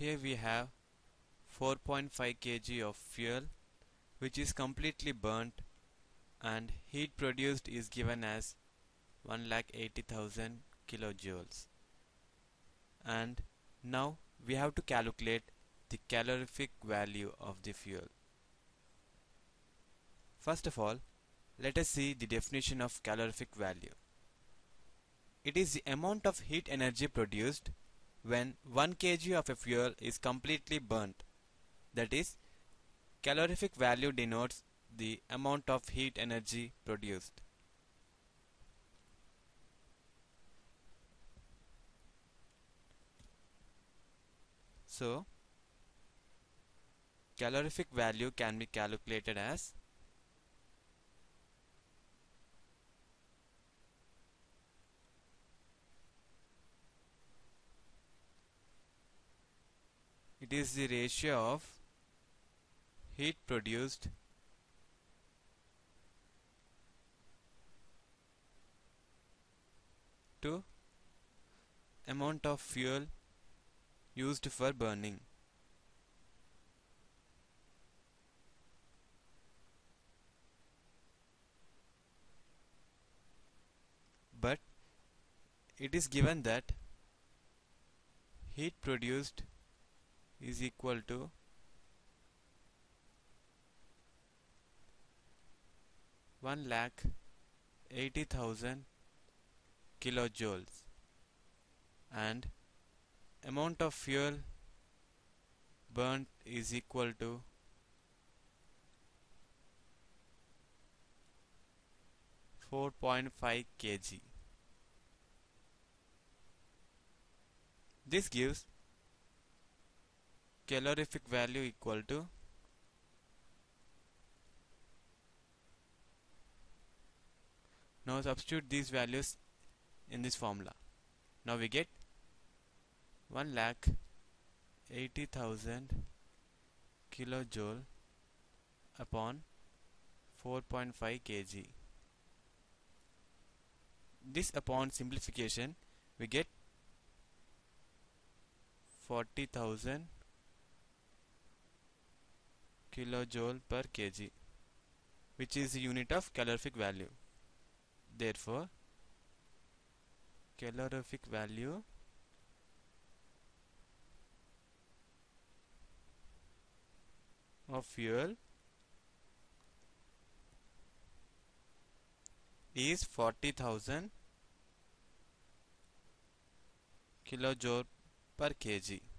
Here we have 4.5 kg of fuel which is completely burnt and heat produced is given as 1,80,000 kilojoules and now we have to calculate the calorific value of the fuel. First of all, let us see the definition of calorific value. It is the amount of heat energy produced when 1 kg of a fuel is completely burnt. That is, calorific value denotes the amount of heat energy produced. So, calorific value can be calculated as it is the ratio of heat produced to amount of fuel used for burning. But it is given that heat produced is equal to one lakh eighty thousand kilojoules and amount of fuel burnt is equal to four point five kg. This gives calorific value equal to now substitute these values in this formula. Now we get 1 lakh 80,000 kilojoule upon 4.5 kg. This upon simplification we get 40,000 kilojoule per kg which is the unit of calorific value. Therefore calorific value of fuel is 40,000 kilojoule per kg